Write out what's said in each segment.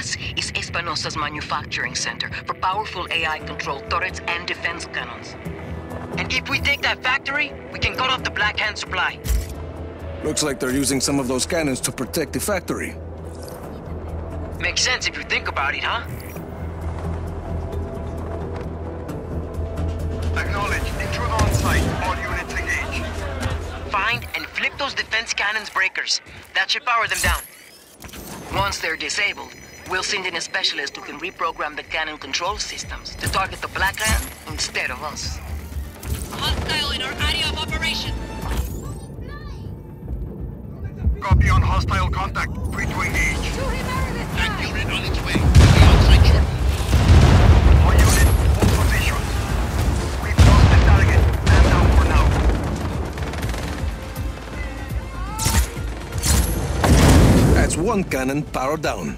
Torretas is Espinosa's manufacturing center for powerful AI-controlled turrets and defense cannons. And if we take that factory, we can cut off the Black Hand supply. Looks like they're using some of those cannons to protect the factory. Makes sense if you think about it, huh? Acknowledge. Intruder on site. All units engaged. Find and flip those defense cannons breakers. That should power them down. Once they're disabled, we'll send in a specialist who can reprogram the cannon control systems to target the Black Hand instead of us. Hostile in our area of operation. Copy on hostile contact. Free to engage. Back unit on its way. Be on site shortly. All units, hold positions. We've lost the target. Stand down for now. That's one cannon powered down.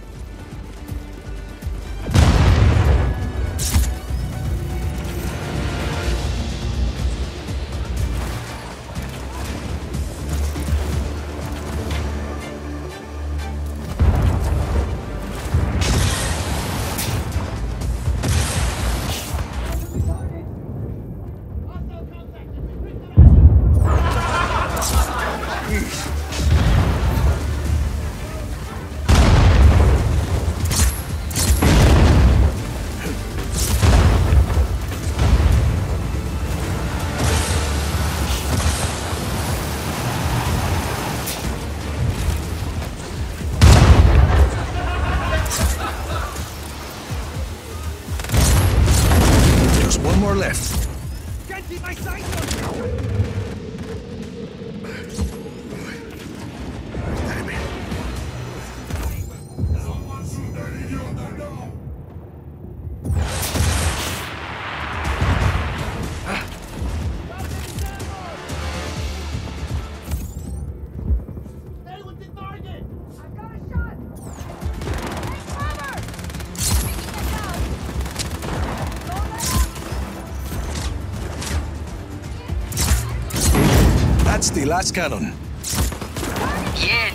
That's the cannon. Yeah.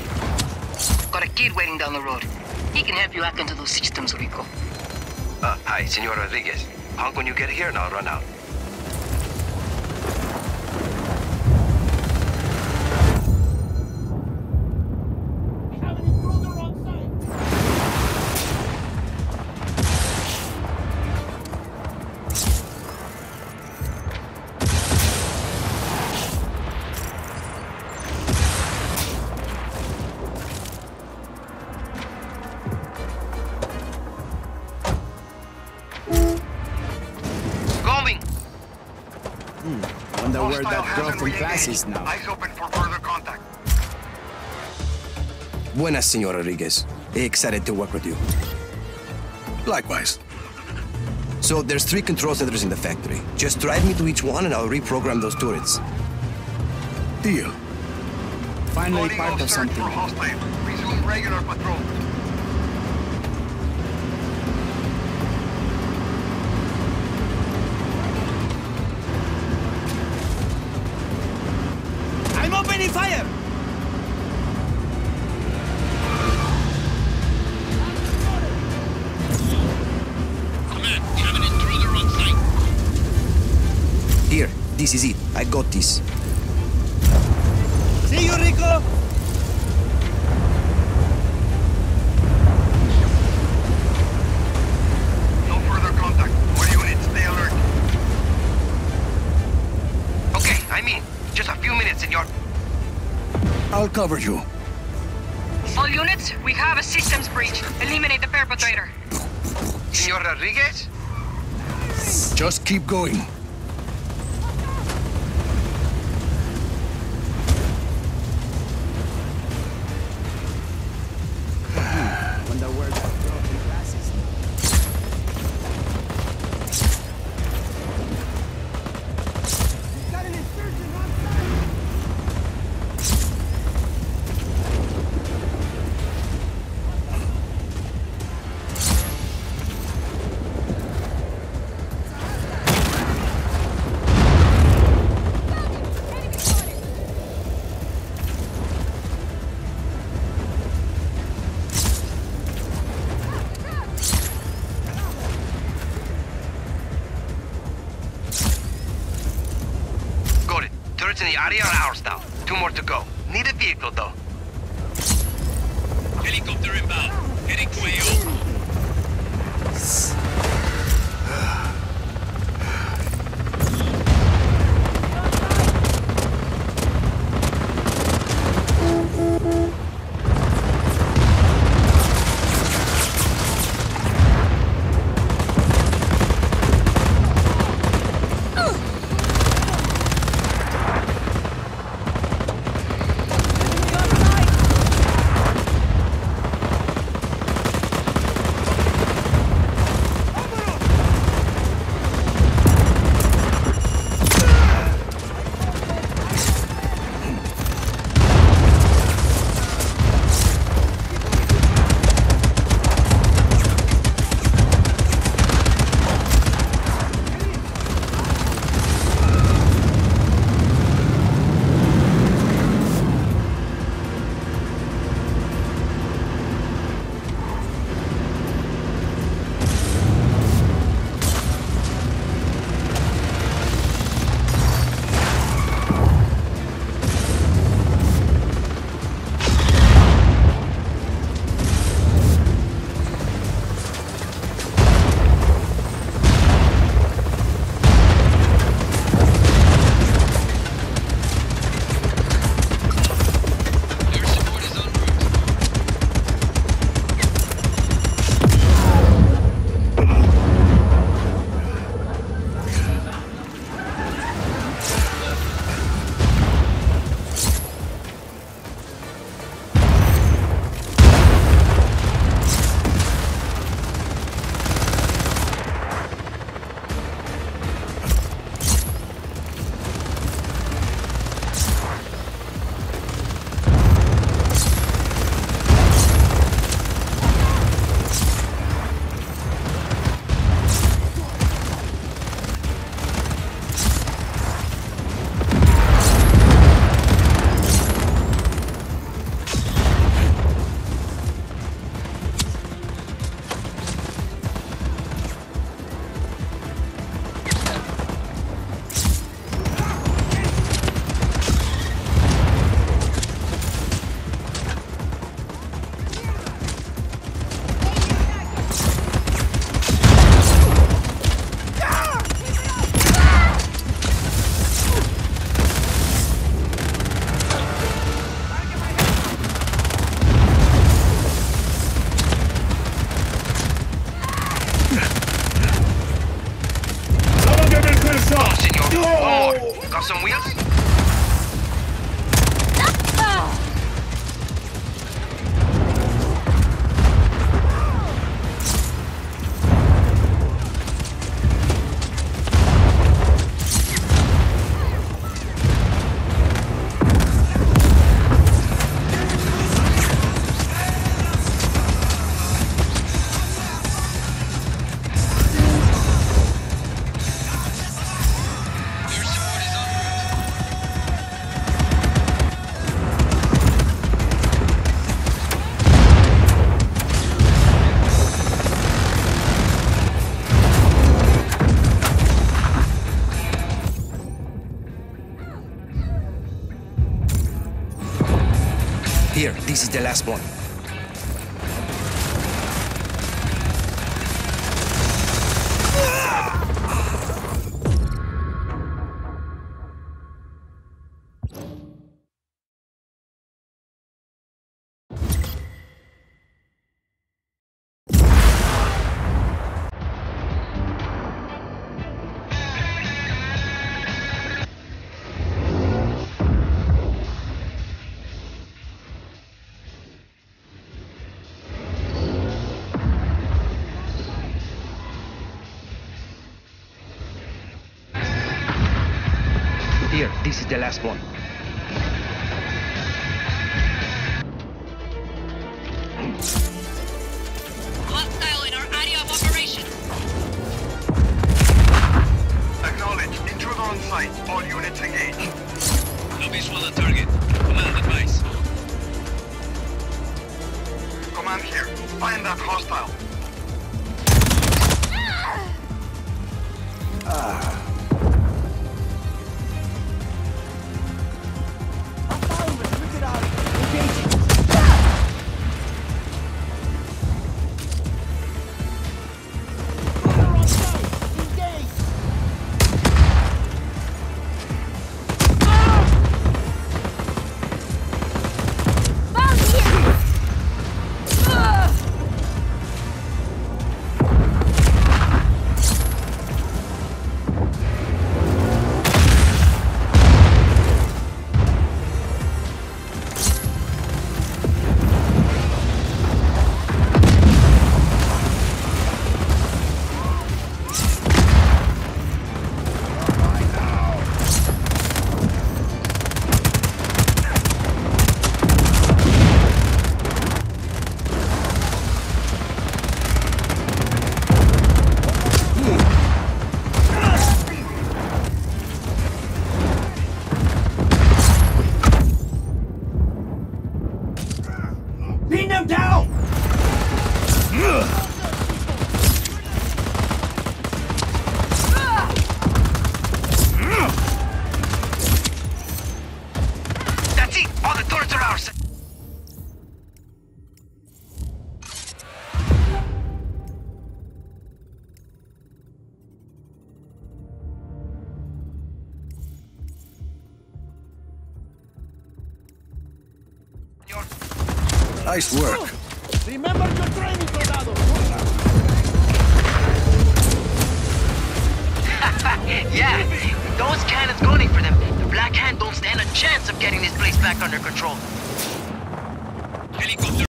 Got a kid waiting down the road. He can help you hack into those systems, Rico. Uh, hi, Senor Rodriguez. Honk when you get here and I'll run out. Where Hostile that girl from class is now. Eyes open for further contact. Buenas, Senor Rodriguez. Excited to work with you. Likewise. So there's three control centers in the factory. Just drive me to each one and I'll reprogram those turrets. Deal. Finally Loading part of something. Resume regular patrol. Opening fire! Command, we have an intruder on site. Here, this is it. I got this. See you, Rico! I'll cover you. All units, we have a systems breach. Eliminate the perpetrator. Senor Rodriguez? Just keep going. Area are ours now. Two more to go. Need a vehicle, though. Helicopter inbound. Heading to AO. This is the last one. Here, this is the last one. Hostile in our area of operation. Acknowledge. Intruder on site. All units engaged. No visual on target. Command advice. Command here. Find that hostile. senor. it out. Nice work. Remember your training, soldado. Yeah, with those cannons gunning for them, the Black Hand don't stand a chance of getting this place back under control. Helicopter